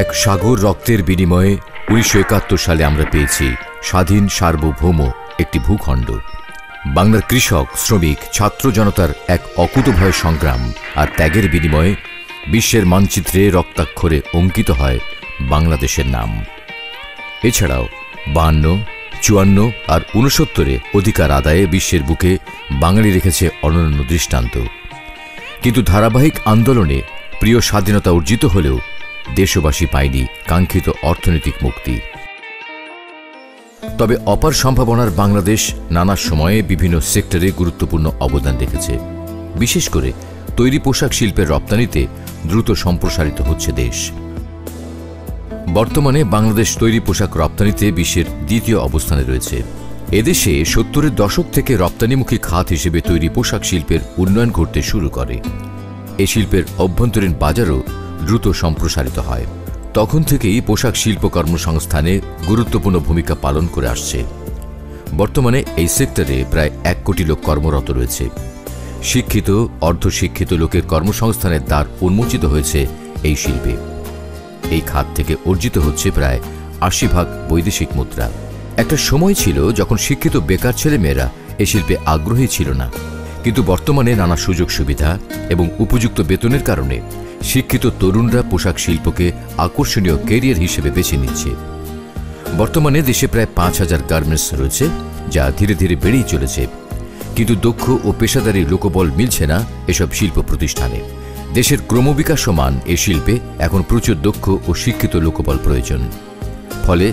এক সাগর রক্তের বিনিময়ে উনিশশো একাত্তর সালে আমরা পেয়েছি স্বাধীন সার্বভৌম একটি ভূখণ্ড। বাংলার কৃষক, শ্রমিক, ছাত্র জনতার এক অকুতভয় সংগ্রাম আর ত্যাগের বিনিময়ে বিশ্বের মানচিত্রে রক্তাক্ষরে অঙ্কিত হয় বাংলাদেশের নাম। এছাড়াও বাহান্ন চুয়ান্ন আর উনসত্তরে অধিকার আদায়ে বিশ্বের বুকে বাঙালি রেখেছে অনন্য দৃষ্টান্ত। কিন্তু ধারাবাহিক আন্দোলনে প্রিয় স্বাধীনতা অর্জিত হলেও দেশবাসী পায়নি কাঙ্ক্ষিত অর্থনৈতিক মুক্তি। তবে অপার সম্ভাবনার বাংলাদেশ নানা সময়ে বিভিন্ন সেক্টরে গুরুত্বপূর্ণ অবদান রেখেছে। বিশেষ করে তৈরি পোশাক শিল্পের রপ্তানিতে দ্রুত সম্প্রসারিত হচ্ছে দেশ। বর্তমানে বাংলাদেশ তৈরি পোশাক রপ্তানিতে বিশ্বের দ্বিতীয় অবস্থানে রয়েছে। এদেশে সত্তরের দশক থেকে রপ্তানিমুখী খাত হিসেবে তৈরি পোশাক শিল্পের উন্নয়ন ঘটতে শুরু করে। এ শিল্পের অভ্যন্তরীণ বাজারও দ্রুত সম্প্রসারিত হয়। তখন থেকেই পোশাক শিল্প কর্মসংস্থানে গুরুত্বপূর্ণ ভূমিকা পালন করে আসছে। বর্তমানে এই সেক্টরে প্রায় এক কোটি লোক কর্মরত রয়েছে। শিক্ষিত, অর্ধশিক্ষিত লোকের কর্মসংস্থানের দ্বার উন্মোচিত হয়েছে এই শিল্পে। এই খাত থেকে অর্জিত হচ্ছে প্রায় আশি ভাগ বৈদেশিক মুদ্রা। একটা সময় ছিল যখন শিক্ষিত বেকার ছেলেমেয়েরা এ শিল্পে আগ্রহী ছিল না। কিন্তু বর্তমানে নানা সুযোগ সুবিধা এবং উপযুক্ত বেতনের কারণে শিক্ষিত তরুণরা পোশাক শিল্পকে আকর্ষণীয় কেরিয়ার হিসেবে বেছে নিচ্ছে। বর্তমানে দেশে প্রায় পাঁচ হাজার গার্মেন্টস রয়েছে, যা ধীরে ধীরে বেড়েই চলেছে। কিন্তু দক্ষ ও পেশাদারী লোকবল মিলছে না এসব শিল্প প্রতিষ্ঠানে। দেশের ক্রমবিকাশমান এ শিল্পে এখন প্রচুর দক্ষ ও শিক্ষিত লোকবল প্রয়োজন। ফলে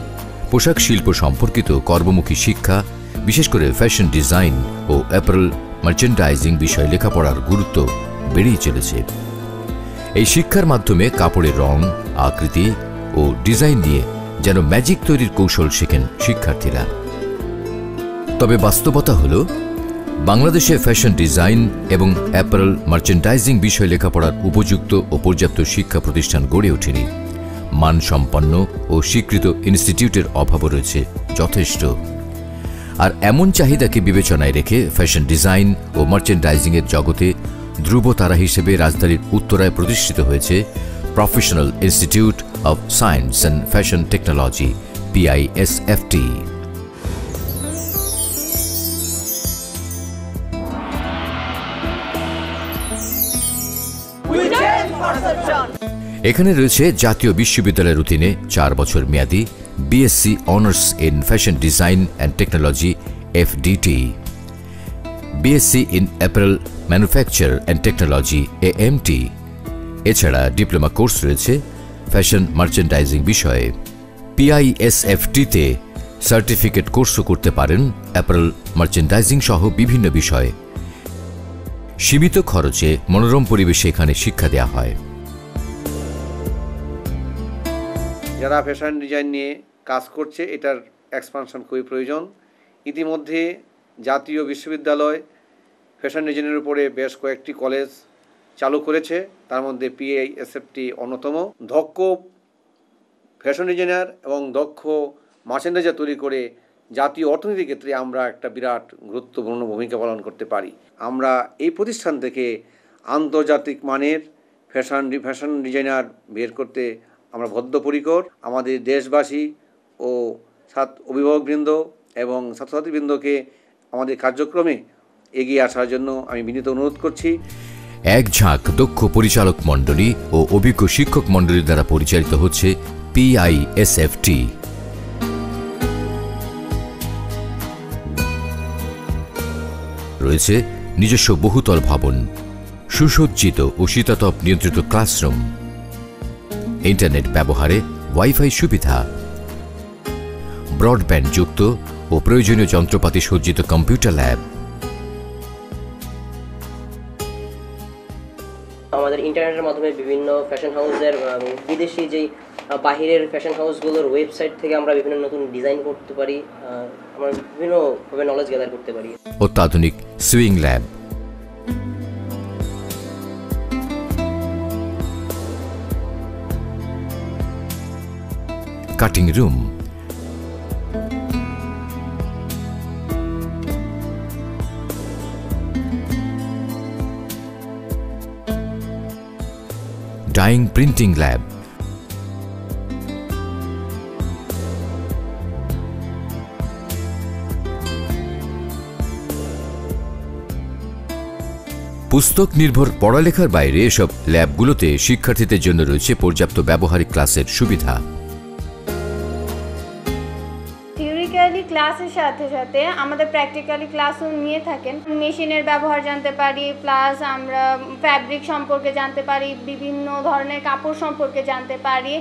পোশাক শিল্প সম্পর্কিত কর্মমুখী শিক্ষা, বিশেষ করে ফ্যাশন ডিজাইন ও অ্যাপারেল মার্চেন্ডাইজিং বিষয়ে লেখাপড়ার গুরুত্ব বেড়েই চলেছে। এই শিক্ষার মাধ্যমে কাপড়ের রং, আকৃতি ও ডিজাইন নিয়ে যেন ম্যাজিক তৈরির কৌশল শেখেন শিক্ষার্থীরা। তবে বাস্তবতা হল, বাংলাদেশে ফ্যাশন ডিজাইন এবং অ্যাপারেল মার্চেন্ডাইজিং বিষয়ে লেখাপড়ার উপযুক্ত ও পর্যাপ্ত শিক্ষা প্রতিষ্ঠান গড়ে ওঠেনি। মানসম্পন্ন ও স্বীকৃত ইনস্টিটিউটের অভাবও রয়েছে, যথেষ্ট। আর এমন চাহিদাকে বিবেচনায় রেখে ফ্যাশন ডিজাইন ও মার্চেন্ডাইজিংয়ের জগতে ধ্রুব তারা হিসেবে রাজধানীর উত্তরায় প্রতিষ্ঠিত হয়েছে professional institute of science and fashion technology PISFT এখানে রয়েছে জাতীয় বিশ্ববিদ্যালয়ের অধীনে চার বছর মেয়াদী BSc honours in fashion design and technology FDT BSc in apparel manufacture and technology AMT এছাড়া ডিপ্লোমা কোর্স রয়েছে ফ্যাশন মার্চেন্ডাইজিং বিষয়ে। পিআইএসএফটিতে সার্টিফিকেট কোর্সও করতে পারেন অ্যাপারেল মার্চেন্ডাইজিং সহ বিভিন্ন বিষয়ে। সীমিত খরচে মনোরম পরিবেশে এখানে শিক্ষা দেওয়া হয়। যারা ফ্যাশন ডিজাইন নিয়ে কাজ করছে, এটার এক্সপানশন খুবই প্রয়োজন। ইতিমধ্যে জাতীয় বিশ্ববিদ্যালয় ফ্যাশন ডিজাইনের উপরে বেশ কয়েকটি কলেজ চালু করেছে। তার মধ্যে পিআইএসএফটি অন্যতম। দক্ষ ফ্যাশন ডিজাইনার এবং দক্ষ মার্চেন্ডাইজার তৈরি করে জাতীয় অর্থনীতির ক্ষেত্রে আমরা একটা বিরাট গুরুত্বপূর্ণ ভূমিকা পালন করতে পারি। আমরা এই প্রতিষ্ঠান থেকে আন্তর্জাতিক মানের ফ্যাশন ফ্যাশন ডিজাইনার বের করতে আমরা বদ্ধপরিকর। আমাদের দেশবাসী ও ছাত্র অভিভাবকবৃন্দ এবং ছাত্রছাত্রীবৃন্দকে আমাদের কার্যক্রমে এগিয়ে আসার জন্য আমি বিনীত অনুরোধ করছি। এক ঝাঁক দক্ষ পরিচালক মণ্ডলী ও অভিজ্ঞ শিক্ষক মণ্ডলীর দ্বারা পরিচালিত হচ্ছে পিআইএসএফটি রয়েছে নিজস্ব বহুতল ভবন, সুসজ্জিত ও শীতাতপ নিয়ন্ত্রিত ক্লাসরুম, ইন্টারনেট ব্যবহারে ওয়াইফাই সুবিধা ব্রডব্যান্ড যুক্ত ও প্রয়োজনীয় যন্ত্রপাতি সজ্জিত কম্পিউটার ল্যাব। আমাদের ইন্টারনেটের মাধ্যমে বিভিন্ন ফ্যাশন হাউসের বিদেশি যেই বাহিরের ফ্যাশন হাউসগুলোর ওয়েবসাইট থেকে আমরা বিভিন্ন নতুন ডিজাইন করতে পারি আমরা বিভিন্নভাবে নলেজ গ্যাদার করতে পারি। অত্যাধুনিক sewing lab. Cutting room. dyeing printing lab পুস্তক নির্ভর পড়ালেখার বাইরে এসব ল্যাবগুলোতে শিক্ষার্থীদের জন্য রয়েছে পর্যাপ্ত ব্যবহারিক ক্লাসের সুবিধা। থিওরিক্যালি ক্লাসের সাথে সাথে আমাদের প্র্যাকটিক্যালি ক্লাসও নিয়ে থাকেন। মেশিনের ব্যবহার জানতে পারি প্লাস আমরা ফ্যাব্রিক সম্পর্কে জানতে পারি, বিভিন্ন ধরনের কাপড় সম্পর্কে জানতে পারি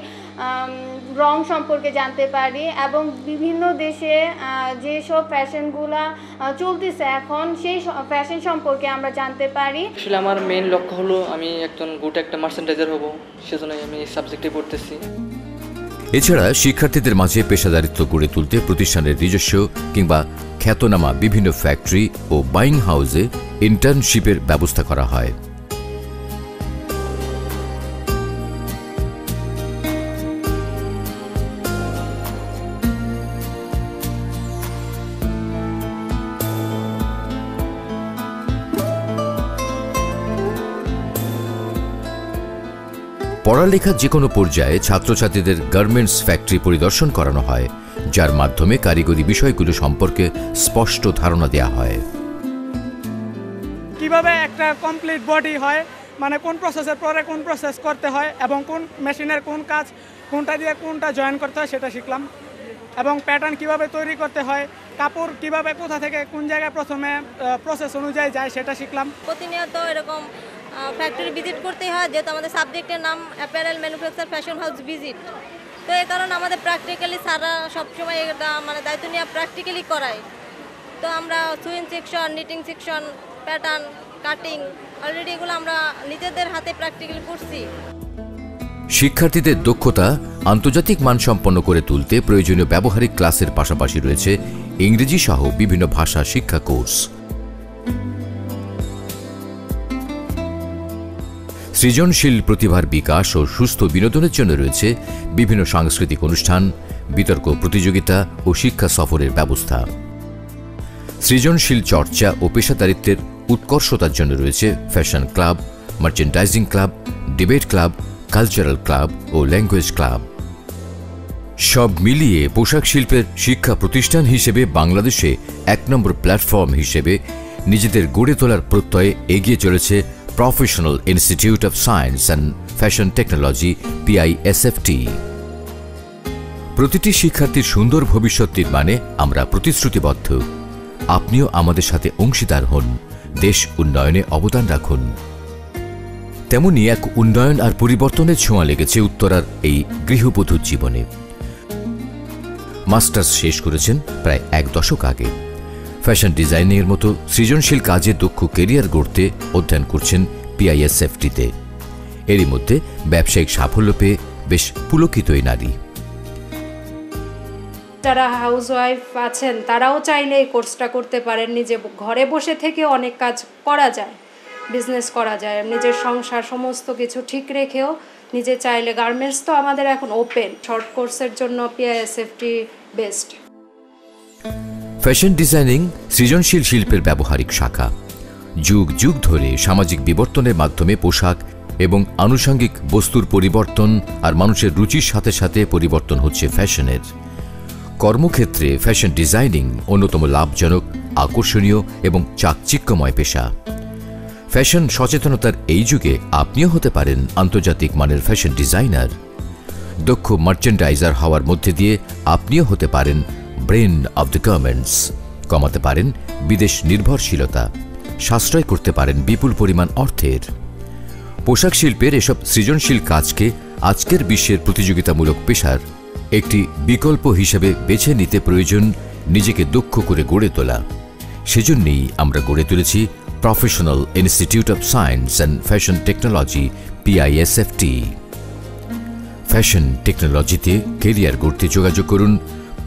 রং সম্পর্কে জানতে পারি, এবং বিভিন্ন দেশে যেসব ফ্যাশনগুলা চলতেছে এখন, সেই ফ্যাশন সম্পর্কে আমরা জানতে পারি। আসলে আমার মেইন লক্ষ্য হলো আমি একজন গুড একটা মার্চেন্ডাইজার হব, সেজন্যই আমি এই সাবজেক্টে পড়তেছি। এছাড়া শিক্ষার্থীদের মাঝে পেশাদারিত্ব গড়ে তুলতে প্রতিষ্ঠানের নিজস্ব কিংবা খ্যাতনামা বিভিন্ন ফ্যাক্টরি ও বাইং হাউসে ইন্টার্নশিপের ব্যবস্থা করা হয়। পড়ালেখার যে কোনো পর্যায়ে ছাত্রছাত্রীদের গার্মেন্টস ফ্যাক্টরি পরিদর্শন করানো হয় যার মাধ্যমে কারিগরি বিষয়গুলো সম্পর্কে স্পষ্ট ধারণা দেওয়া হয়। কীভাবে একটা কমপ্লিট বডি হয় মানে কোন প্রসেসের পরে কোন প্রসেস করতে হয় এবং কোন মেশিনের কোন কাজ কোনটা দিয়ে কোনটা জয়েন করতে হয় সেটা শিখলাম। এবং প্যাটার্ন কীভাবে তৈরি করতে হয় কাপড় কীভাবে কোথা থেকে কোন জায়গায় প্রথমে প্রসেস অনুযায়ী যায় সেটা শিখলাম। প্রতিনিয়ত এরকম ফ্যাক্টরি ভিজিট করতেই হয়, যেহেতু আমাদের সাবজেক্টের নাম apparel manufacture fashion house visit তো এই কারণে আমাদের প্র্যাকটিক্যালি সারা সবসময় মানে দায়িত্ব নিয়ে প্র্যাকটিক্যালি করায়। তো আমরা sewing section knitting section pattern cutting already এগুলো আমরা নিজেদের হাতে প্র্যাকটিক্যালি করছি। শিক্ষার্থীদের দক্ষতা আন্তর্জাতিক মানসম্পন্ন করে তুলতে প্রয়োজনীয় ব্যবহারিক ক্লাসের পাশাপাশি রয়েছে ইংরেজি সহ বিভিন্ন ভাষা শিক্ষা কোর্স। সৃজনশীল প্রতিভার বিকাশ ও সুস্থ বিনোদনের জন্য রয়েছে বিভিন্ন সাংস্কৃতিক অনুষ্ঠান, বিতর্ক প্রতিযোগিতা ও শিক্ষা সফরের ব্যবস্থা। সৃজনশীল চর্চা ও পেশাদারিত্বের উৎকর্ষতার জন্য রয়েছে fashion club, merchandising club, debate club, cultural club ও ল্যাঙ্গুয়েজ ক্লাব। সব মিলিয়ে পোশাক শিল্পের শিক্ষা প্রতিষ্ঠান হিসেবে বাংলাদেশে এক নম্বর প্ল্যাটফর্ম হিসেবে নিজেদের গড়ে তোলার প্রত্যয়ে এগিয়ে চলেছে professional institute of science and fashion technology PISFT প্রতিটি শিক্ষার্থীর সুন্দর ভবিষ্যৎ নির্মাণে আমরা প্রতিশ্রুতিবদ্ধ। আপনিও আমাদের সাথে অংশীদার হন। দেশ উন্নয়নে অবদান রাখুন। তেমনি এক উন্নয়ন আর পরিবর্তনের ছোঁয়া লেগেছে উত্তরার এই গৃহবধূর জীবনে। মাস্টার্স শেষ করেছেন প্রায় এক দশক আগে। ফ্যাশন ডিজাইনিংয়ের মতো সৃজনশীল কাজে দক্ষ কেরিয়ার গড়তে অধ্যয়ন করছেন পিআইএসএফটিতে এরই মধ্যে ব্যবসায়িক সাফল্য পেয়ে বেশ পুলকিত এই নারী। যারা হাউসওয়াইফ আছেন, তারাও চাইলে এই কোর্সটা করতে পারেন। নিজে ঘরে বসে থেকে অনেক কাজ করা যায় বিজনেস করা যায়। নিজের সংসার সমস্ত কিছু ঠিক রেখেও নিজে চাইলে গার্মেন্টস তো আমাদের এখন ওপেন শর্ট কোর্সের জন্য পিআইএসএফটি বেস্ট ফ্যাশন ডিজাইনিং সৃজনশীল শিল্পের ব্যবহারিক শাখা। যুগ যুগ ধরে সামাজিক বিবর্তনের মাধ্যমে পোশাক এবং আনুষঙ্গিক বস্তুর পরিবর্তন আর মানুষের রুচির সাথে সাথে পরিবর্তন হচ্ছে ফ্যাশনের। কর্মক্ষেত্রে ফ্যাশন ডিজাইনিং অন্যতম লাভজনক, আকর্ষণীয় এবং চাকচিক্যময় পেশা। ফ্যাশন সচেতনতার এই যুগে আপনিও হতে পারেন আন্তর্জাতিক মানের ফ্যাশন ডিজাইনার। দক্ষ মার্চেন্ডাইজার হওয়ার মধ্যে দিয়ে আপনিও হতে পারেন ব্রেন অব দ্য গার্মেন্টস। কমাতে পারেন বিদেশ নির্ভরশীলতা। সাশ্রয় করতে পারেন বিপুল পরিমাণ অর্থের। পোশাক শিল্পের এসব সৃজনশীল কাজকে আজকের বিশ্বের প্রতিযোগিতামূলক পেশার একটি বিকল্প হিসেবে বেছে নিতে প্রয়োজন নিজেকে দক্ষ করে গড়ে তোলা। সেজন্যই আমরা গড়ে তুলেছি professional institute of science and fashion technology PISFT fashion টেকনোলজিতে কেরিয়ার গড়তে যোগাযোগ করুন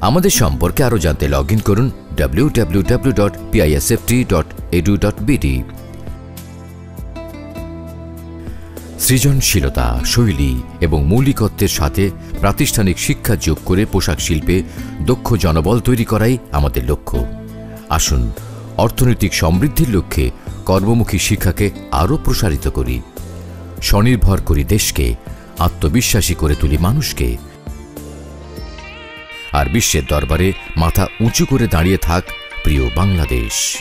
আমাদের সম্পর্কে আরও জানতে লগ ইন করুন W W dot PISFT dot dot সৃজনশীলতা, শৈলী এবং মৌলিকত্বের সাথে প্রাতিষ্ঠানিক শিক্ষা যোগ করে পোশাক শিল্পে দক্ষ জনবল তৈরি করাই আমাদের লক্ষ্য। আসুন, অর্থনৈতিক সমৃদ্ধির লক্ষ্যে কর্মমুখী শিক্ষাকে আরও প্রসারিত করি। স্বনির্ভর করি দেশকে, আত্মবিশ্বাসী করে তুলি মানুষকে। আর বিশ্বের দরবারে মাথা উঁচু করে দাঁড়িয়ে থাক প্রিয় বাংলাদেশ।